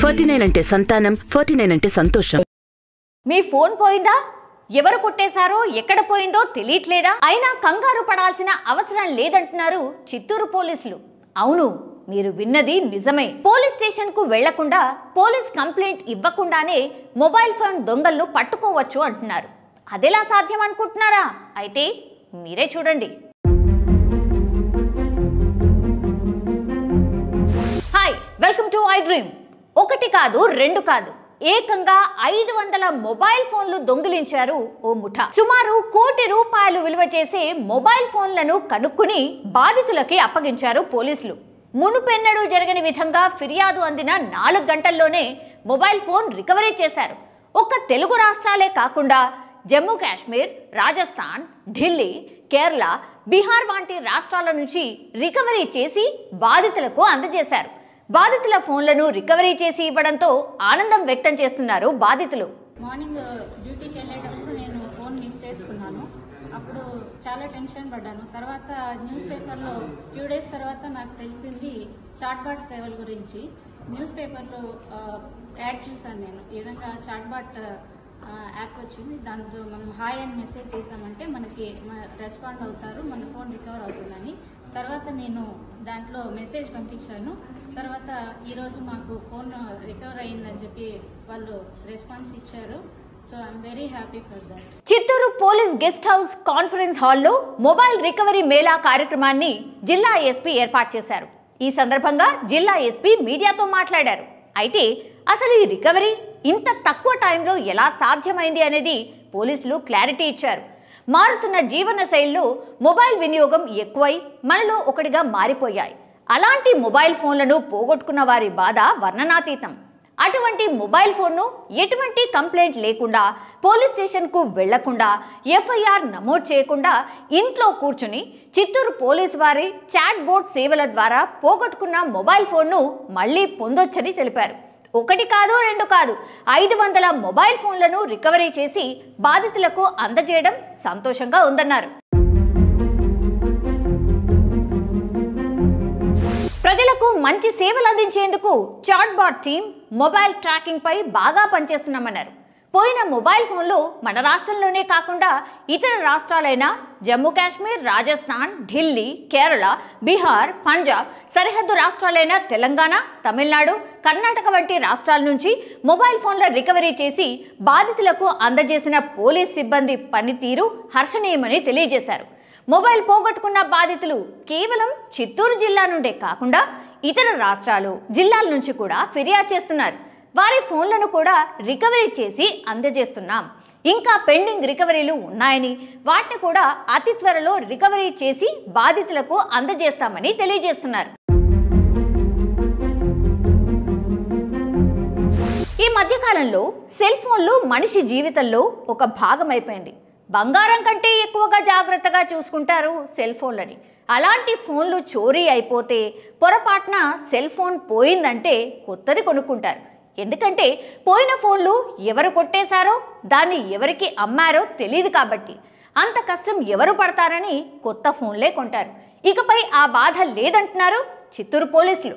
Forty nine అంటే సంతానం forty nine అంటే సంతోషం. మీ ఫోన్ పోయిందా? ఎవరు కొట్టేశారో ఎక్కడ పోయిందో తెలియట్లేదా? అయినా కంగారు పడాల్సిన అవసరం లేదంటున్నారు చిత్తూరు పోలీసులు. అవును మీరు విన్నది నిజమే. పోలీస్ స్టేషన్కు వెళ్ళకుండా పోలీస్ కంప్లైంట్ ఇవ్వకుండానే మొబైల్ ఫోన్ దొంగలను పట్టుకోవచ్చు అంటున్నారు. అదెలా సాధ్యం అనుకుంటున్నారా? అయితే మీరే చూడండి. వెల్కమ్ టు ఐ డ్రీమ్ ఒకటి కాదు రెండు కాదు. ఏకంగా ఐదు వందల మొబైల్ ఫోన్లు దొంగిలించారు ఓ ముఠా. సుమారు కోటి రూపాయలు విలువ చేసే మొబైల్ ఫోన్లను కనుక్కుని బాధితులకి అప్పగించారు పోలీసులు. మునుపెన్నడూ జరగని విధంగా ఫిర్యాదు అందిన నాలుగు గంటల్లోనే మొబైల్ ఫోన్ రికవరీ చేశారు. ఒక్క తెలుగు రాష్ట్రాలే కాకుండా జమ్మూ కాశ్మీర్ రాజస్థాన్ ఢిల్లీ కేరళ బీహార్ వంటి రాష్ట్రాల నుంచి రికవరీ చేసి బాధితులకు అందజేశారు. బాధితుల ఫోన్లను రికవరీ చేసి ఇవ్వడంతో ఆనందం వ్యక్తం చేస్తున్నారు బాధితులు. మార్నింగ్ డ్యూటీకి వెళ్ళేటప్పుడు నేను ఫోన్ మిస్ చేసుకున్నాను. అప్పుడు చాలా టెన్షన్ పడ్డాను. తర్వాత న్యూస్ పేపర్లో ఫ్యూ డేస్ తర్వాత నాకు తెలిసింది చాట్బాట్ సేవల గురించి. న్యూస్ పేపర్లో యాడ్ చూసాను నేను. ఏదైనా చాట్బాట్ యాప్ వచ్చింది. దాంట్లో మనం హాయ్ అని మెసేజ్ చేసామంటే మనకి రెస్పాండ్ అవుతారు. మన ఫోన్ రికవర్ అవుతుందని. తర్వాత నేను దాంట్లో మెసేజ్ పంపించాను. తర్వాత ఈరోజు మాకు ఫోన్ రికవర్ అయిందని చెప్పి వాళ్ళు రెస్పాన్స్ ఇచ్చారు. So I'm very happy for that Chittoor police guest house conference హాల్లో మొబైల్ రికవరీ మేళా కార్యక్రమాన్ని జిల్లా ఎస్పీ ఏర్పాటు చేశారు. ఈ సందర్భంగా జిల్లా ఎస్పీ మీడియాతో మాట్లాడారు. అయితే అసలు ఈ రికవరీ ఇంత తక్కువ టైంలో ఎలా సాధ్యమైంది అనేది పోలీసులు క్లారిటీ ఇచ్చారు. మారుతున్న జీవన శైలిలో మొబైల్ వినియోగం ఎక్కువై మనలో ఒకటిగా మారిపోయాయి. అలాంటి మొబైల్ ఫోన్లను పోగొట్టుకున్న వారి బాధ వర్ణనాతీతం. అటువంటి మొబైల్ ఫోన్ను ఎటువంటి కంప్లైంట్ లేకుండా పోలీస్ స్టేషన్కు వెళ్ళకుండా ఎఫ్ఐఆర్ నమోదు చేయకుండా ఇంట్లో కూర్చుని చిత్తూరు పోలీసు వారి చాట్ బోర్డ్ సేవల ద్వారా పోగొట్టుకున్న మొబైల్ ఫోన్ను మళ్ళీ పొందొచ్చని తెలిపారు. ఒకటి కాదు రెండు కాదు. ఐదు వందల మొబైల్ ఫోన్లను రికవరీ చేసి బాధితులకు అందజేయడం సంతోషంగా ఉందన్నారు. ప్రజలకు మంచి సేవలు అందించేందుకు చాట్బాట్ టీం మొబైల్ ట్రాకింగ్ పై బాగా పనిచేస్తున్నామన్నారు. పోయిన మొబైల్ ఫోన్లు మన రాష్ట్రంలోనే కాకుండా ఇతర రాష్ట్రాలైన జమ్మూ కాశ్మీర్ రాజస్థాన్ ఢిల్లీ కేరళ బీహార్ పంజాబ్ సరిహద్దు రాష్ట్రాలైన తెలంగాణ తమిళనాడు కర్ణాటక వంటి రాష్ట్రాల నుంచి మొబైల్ ఫోన్ల రికవరీ చేసి బాధితులకు అందజేసిన పోలీస్ సిబ్బంది పనితీరు హర్షణీయమని తెలియజేశారు. మొబైల్ పోగొట్టుకున్న బాధితులు కేవలం చిత్తూరు జిల్లా నుండే కాకుండా ఇతర రాష్ట్రాలు జిల్లాల నుంచి కూడా ఫిర్యాదు చేస్తున్నారు. వారి ఫోన్లను కూడా రికవరీ చేసి అందజేస్తున్నాం. ఇంకా పెండింగ్ రికవరీలు ఉన్నాయని వాటిని కూడా అతి త్వరలో రికవరీ చేసి బాధితులకు అందజేస్తామని తెలియజేస్తున్నారు. ఈ మధ్యకాలంలో సెల్ ఫోన్లు మనిషి జీవితంలో ఒక భాగం అయిపోయింది బంగారం కంటే ఎక్కువగా జాగ్రత్తగా చూసుకుంటారు సెల్ ఫోన్లని. అలాంటి ఫోన్లు చోరీ అయిపోతే పొరపాటున సెల్ ఫోన్ పోయిందంటే కొత్తది కొనుక్కుంటారు. ఎందుకంటే పోయిన ఫోన్లు ఎవరు కొట్టేశారో దాన్ని ఎవరికి అమ్మారో తెలియదు కాబట్టి. అంత కష్టం ఎవరు పడతారని కొత్త ఫోన్లే కొంటారు. ఇకపై ఆ బాధ లేదంటున్నారు చిత్తూరు పోలీసులు.